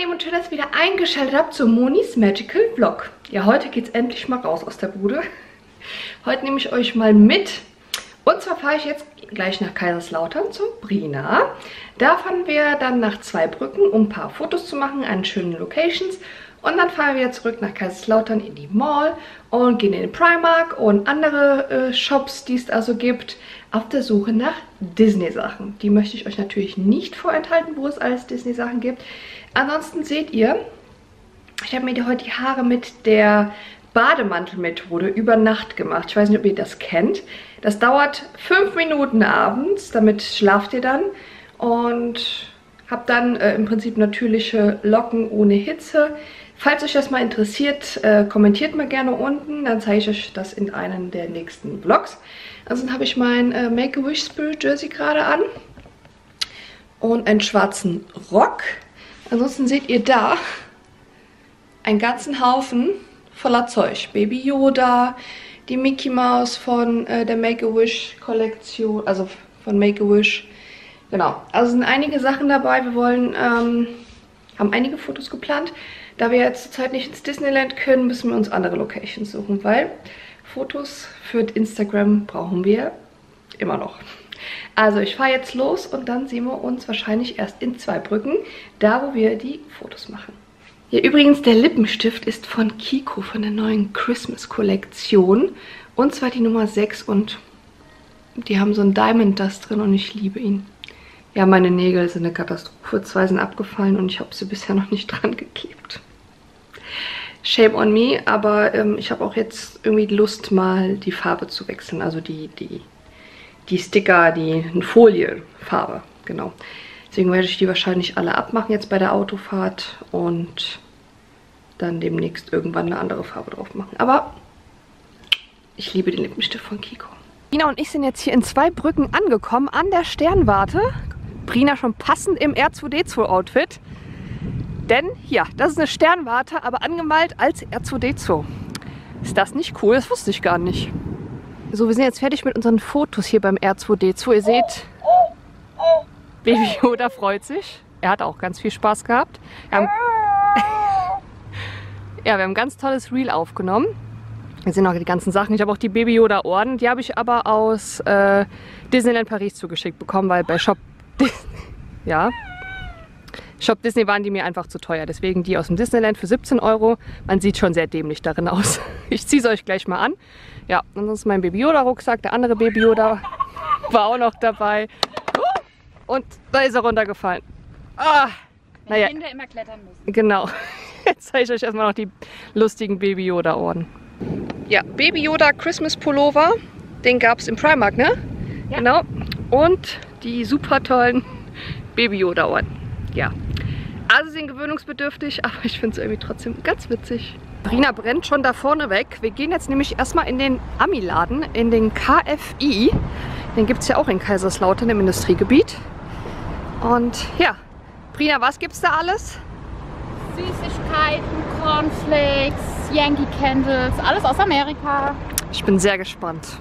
Lieben und schön, dass ihr wieder eingeschaltet habt zu Monis Magical Vlog. Ja, heute geht es endlich mal raus aus der Bude. Heute nehme ich euch mal mit. Und zwar fahre ich jetzt gleich nach Kaiserslautern zu Brina. Da fahren wir dann nach Zweibrücken, um ein paar Fotos zu machen an schönen Locations. Und dann fahren wir zurück nach Kaiserslautern in die Mall und gehen in den Primark und andere äh, Shops, die es da so gibt, auf der Suche nach Disney-Sachen. Die möchte ich euch natürlich nicht vorenthalten, wo es alles Disney-Sachen gibt. Ansonsten seht ihr, ich habe mir heute die Haare mit der Bademantelmethode über Nacht gemacht. Ich weiß nicht, ob ihr das kennt. Das dauert fünf Minuten abends, damit schlaft ihr dann. Und habt dann äh, im Prinzip natürliche Locken ohne Hitze. Falls euch das mal interessiert, äh, kommentiert mal gerne unten. Dann zeige ich euch das in einem der nächsten Vlogs. Ansonsten habe ich mein äh, Make-A-Wish Spirit Jersey gerade an. Und einen schwarzen Rock. Ansonsten seht ihr da einen ganzen Haufen voller Zeug. Baby Yoda, die Mickey Mouse von äh, der Make-A-Wish Kollektion, also von Make-A-Wish. Genau, also sind einige Sachen dabei. Wir wollen, ähm, haben einige Fotos geplant. Da wir jetzt zurzeit nicht ins Disneyland können, müssen wir uns andere Locations suchen, weil Fotos für Instagram brauchen wir immer noch. Also ich fahre jetzt los und dann sehen wir uns wahrscheinlich erst in Zweibrücken, da wo wir die Fotos machen. Ja, übrigens, der Lippenstift ist von Kiko, von der neuen Christmas-Kollektion. Und zwar die Nummer 6 und die haben so ein Diamond Dust drin und ich liebe ihn. Ja, meine Nägel sind eine Katastrophe. Zwei sind abgefallen und ich habe sie bisher noch nicht dran geklebt. Shame on me, aber ähm, ich habe auch jetzt irgendwie Lust, mal die Farbe zu wechseln. Also die, die, die Sticker, die Folienfarbe, genau. Deswegen werde ich die wahrscheinlich alle abmachen jetzt bei der Autofahrt und dann demnächst irgendwann eine andere Farbe drauf machen. Aber ich liebe den Lippenstift von Kiko. Brina und ich sind jetzt hier in zwei Brücken angekommen an der Sternwarte. Brina schon passend im R2D2 Outfit. Denn ja, das ist eine Sternwarte, aber angemalt als R2D2. Ist das nicht cool? Das wusste ich gar nicht. So, wir sind jetzt fertig mit unseren Fotos hier beim R2D2. Ihr seht, Baby Yoda freut sich. Er hat auch ganz viel Spaß gehabt. Wir ja, wir haben ein ganz tolles Reel aufgenommen. Hier sind auch die ganzen Sachen. Ich habe auch die Baby Yoda Orden. Die habe ich aber aus äh, Disneyland Paris zugeschickt bekommen, weil bei Shop Disney, ja, Shop Disney waren die mir einfach zu teuer. Deswegen die aus dem Disneyland für 17 Euro. Man sieht schon sehr dämlich darin aus. Ich ziehe es euch gleich mal an. Ja, ansonsten mein Baby Yoda Rucksack. Der andere Baby Yoda war auch noch dabei. Und da ist er runtergefallen. Ah, Wenn naja. Kinder immer klettern müssen. Genau. Jetzt zeige ich euch erstmal noch die lustigen Baby Yoda Orden. Ja, Baby Yoda Christmas Pullover. Den gab es im Primark, ne? Ja. Genau. Und die super tollen Baby Yoda Orden. Ja. Also sind gewöhnungsbedürftig, aber ich finde es irgendwie trotzdem ganz witzig. Brina brennt schon da vorne weg. Wir gehen jetzt nämlich erstmal in den Ami-Laden, in den KFI. Den gibt es ja auch in Kaiserslautern im Industriegebiet. Und ja, Brina, was gibt's da alles? Süßigkeiten, Cornflakes, Yankee Candles, alles aus Amerika. Ich bin sehr gespannt.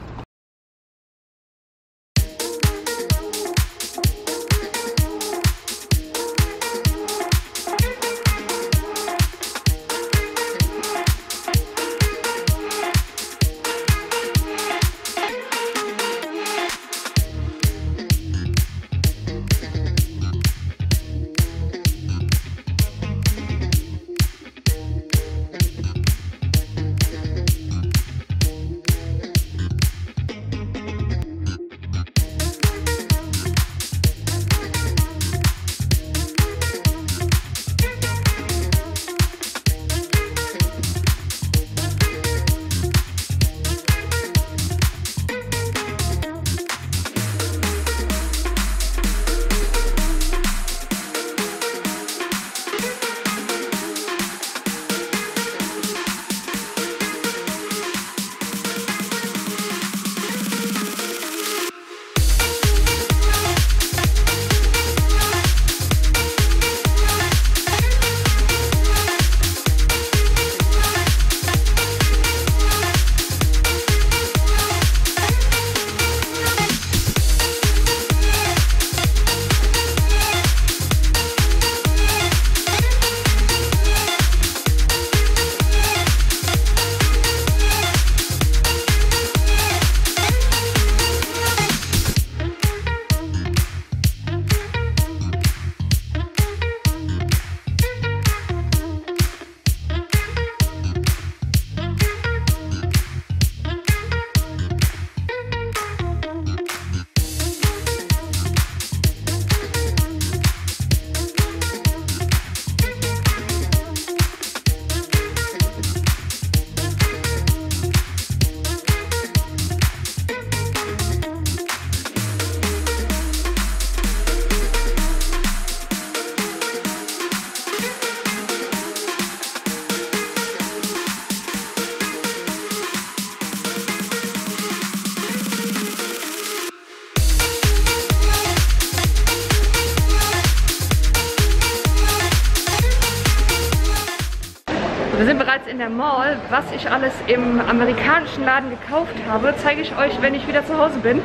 In der Mall, was ich alles im amerikanischen Laden gekauft habe, zeige ich euch, wenn ich wieder zu Hause bin.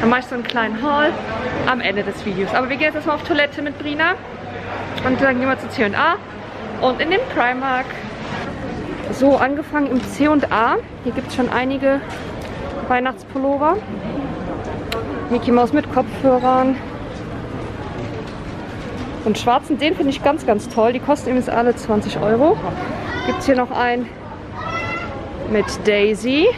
Dann mache ich so einen kleinen Haul am Ende des Videos. Aber wir gehen jetzt erstmal auf Toilette mit Brina. Und dann gehen wir zu C&A und in den Primark. So, angefangen im C&A. Hier gibt es schon einige Weihnachtspullover. Mickey Mouse mit Kopfhörern. Und schwarzen, den finde ich ganz, ganz toll. Die kosten übrigens alle 20 Euro. Gibt es hier noch einen mit Daisy.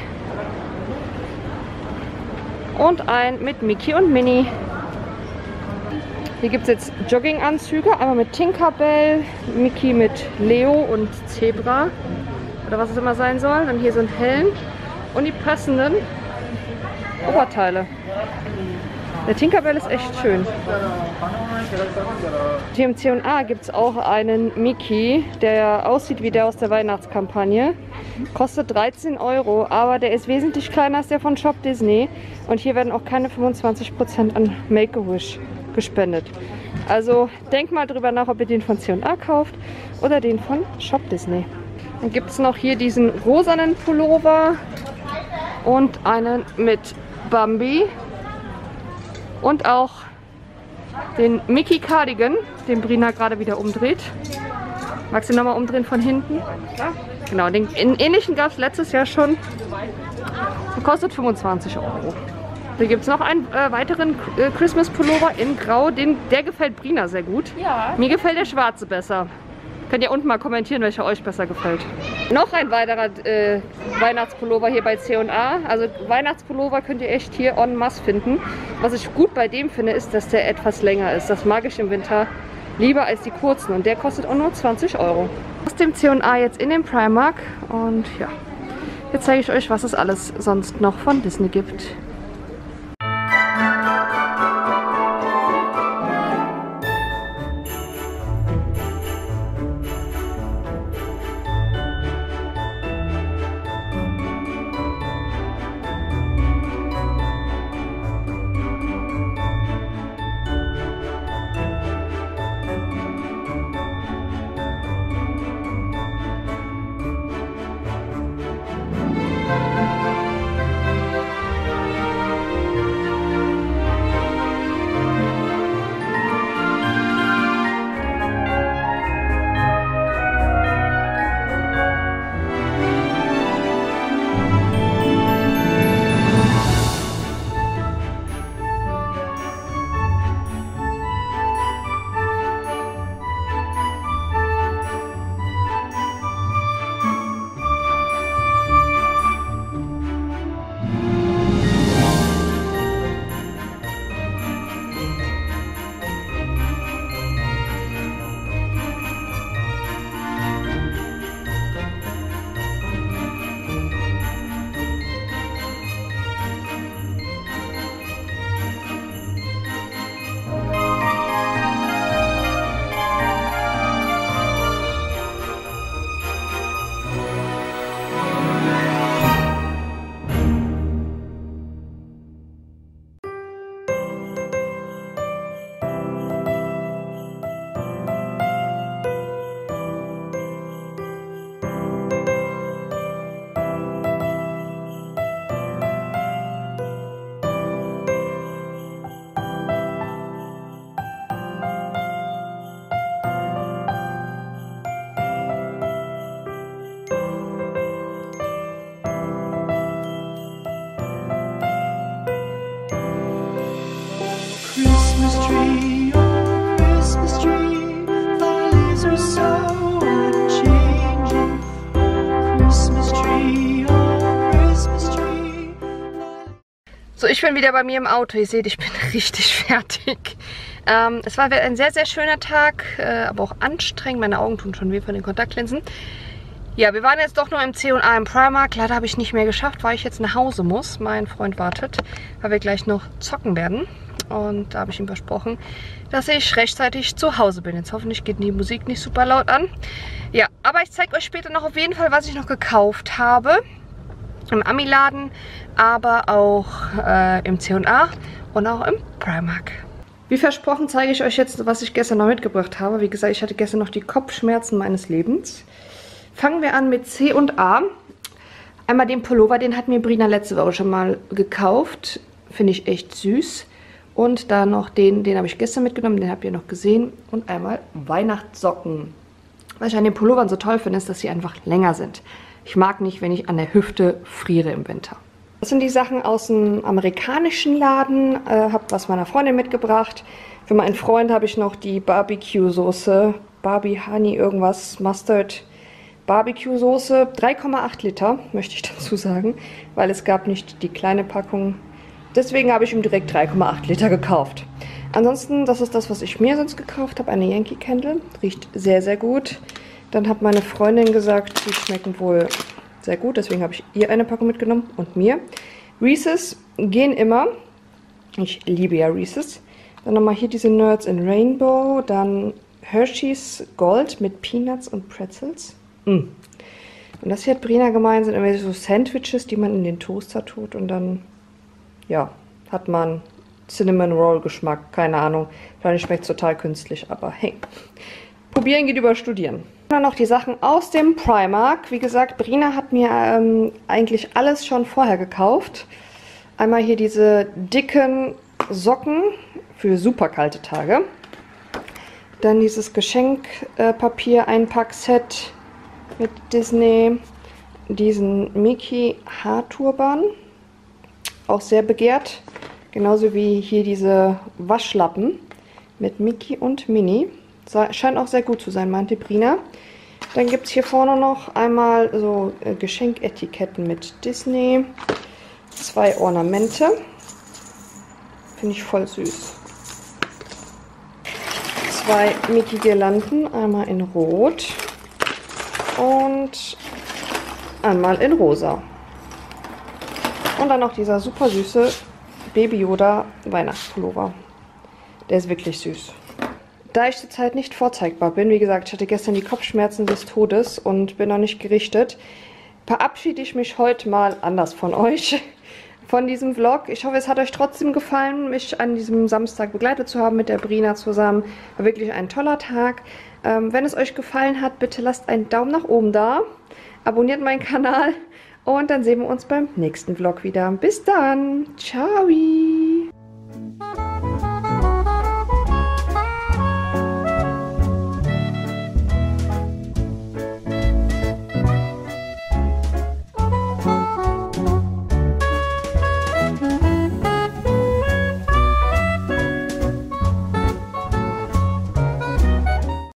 Und einen mit Mickey und Minnie. Hier gibt es jetzt Jogginganzüge. Einmal mit Tinkerbell, Mickey mit Leo und Zebra. Oder was es immer sein soll. Dann hier sind hellen. Und die passenden Oberteile. Der Tinkerbell ist echt schön. Im C&A gibt es auch einen Mickey, der aussieht wie der aus der Weihnachtskampagne. Kostet 13 Euro, aber der ist wesentlich kleiner als der von Shop Disney. Und hier werden auch keine 25% an Make-A-Wish gespendet. Also denkt mal drüber nach, ob ihr den von C&A kauft oder den von Shop Disney. Dann gibt es noch hier diesen rosanen Pullover und einen mit Bambi und auch den Mickey Cardigan, den Brina gerade wieder umdreht. Magst du nochmal umdrehen von hinten? Ja. Genau, den ähnlichen gab es letztes Jahr schon. Der kostet 25 Euro. Hier gibt es noch einen äh, weiteren äh, Christmas Pullover in Grau. Den, der gefällt Brina sehr gut. Ja. Mir gefällt der schwarze besser. Könnt ihr unten mal kommentieren, welcher euch besser gefällt. Noch ein weiterer äh, Weihnachtspullover hier bei C&A. Also Weihnachtspullover könnt ihr echt hier en masse finden. Was ich gut bei dem finde, ist, dass der etwas länger ist. Das mag ich im Winter lieber als die kurzen. Und der kostet auch nur 20 Euro. Aus dem C&A jetzt in den Primark. Und ja, jetzt zeige ich euch, was es alles sonst noch von Disney gibt. Ich bin wieder bei mir im Auto. Ihr seht, ich bin richtig fertig. Ähm, es war ein sehr, sehr schöner Tag, äh, aber auch anstrengend. Meine Augen tun schon weh von den Kontaktlinsen. Ja, wir waren jetzt doch nur im C&A im Primark. Leider habe ich nicht mehr geschafft, weil ich jetzt nach Hause muss. Mein Freund wartet, weil wir gleich noch zocken werden. Und da habe ich ihm versprochen, dass ich rechtzeitig zu Hause bin. Jetzt hoffentlich geht die Musik nicht super laut an. Ja, aber ich zeige euch später noch auf jeden Fall, was ich noch gekauft habe im Ami-Laden, aber auch äh, im C&A und auch im Primark. Wie versprochen zeige ich euch jetzt, was ich gestern noch mitgebracht habe. Wie gesagt, ich hatte gestern noch die Kopfschmerzen meines Lebens. Fangen wir an mit C und A. Einmal den Pullover, den hat mir Brina letzte Woche schon mal gekauft. Finde ich echt süß. Und dann noch den, den habe ich gestern mitgenommen, den habt ihr noch gesehen. Und einmal Weihnachtssocken. Was ich an den Pullovern so toll finde, ist, dass sie einfach länger sind. Ich mag nicht, wenn ich an der Hüfte friere im Winter. Das sind die Sachen aus dem amerikanischen Laden. Äh, habe was meiner Freundin mitgebracht. Für meinen Freund habe ich noch die Barbecue-Soße. Barbie Honey irgendwas, Mustard Barbecue-Soße. 3,8 Liter, möchte ich dazu sagen. Weil es gab nicht die kleine Packung. Deswegen habe ich ihm direkt 3,8 Liter gekauft. Ansonsten, das ist das, was ich mir sonst gekauft habe. Eine Yankee Candle. Riecht sehr, sehr gut. Dann hat meine Freundin gesagt, die schmecken wohl sehr gut. Deswegen habe ich ihr eine Packung mitgenommen und mir. Reese's gehen immer. Ich liebe ja Reese's. Dann nochmal hier diese Nerds in Rainbow. Dann Hershey's Gold mit Peanuts und Pretzels. Mm. Und das hier hat Brina gemeint, sind irgendwie so Sandwiches, die man in den Toaster tut. Und dann, ja, hat man Cinnamon Roll Geschmack. Keine Ahnung. Vielleicht schmeckt es total künstlich, aber hey. Probieren geht über Studieren. Dann noch die Sachen aus dem Primark. Wie gesagt, Brina hat mir ähm, eigentlich alles schon vorher gekauft. Einmal hier diese dicken Socken für super kalte Tage. Dann dieses Geschenkpapier-Einpackset mit Disney. Diesen Mickey Haarturban. Auch sehr begehrt. Genauso wie hier diese Waschlappen mit Mickey und Minnie. Scheint auch sehr gut zu sein, meinte Brina. Dann gibt es hier vorne noch einmal so äh, Geschenketiketten mit Disney. Zwei Ornamente. Finde ich voll süß. Zwei Mickey-Girlanden. Einmal in Rot. Und einmal in Rosa. Und dann noch dieser super süße Baby Yoda Weihnachtspullover. Der ist wirklich süß. Da ich zurzeit nicht vorzeigbar bin, wie gesagt, ich hatte gestern die Kopfschmerzen des Todes und bin noch nicht gerichtet, verabschiede ich mich heute mal anders von euch, von diesem Vlog. Ich hoffe, es hat euch trotzdem gefallen, mich an diesem Samstag begleitet zu haben mit der Brina zusammen. War wirklich ein toller Tag. Ähm, wenn es euch gefallen hat, bitte lasst einen Daumen nach oben da, abonniert meinen Kanal und dann sehen wir uns beim nächsten Vlog wieder. Bis dann. Ciao.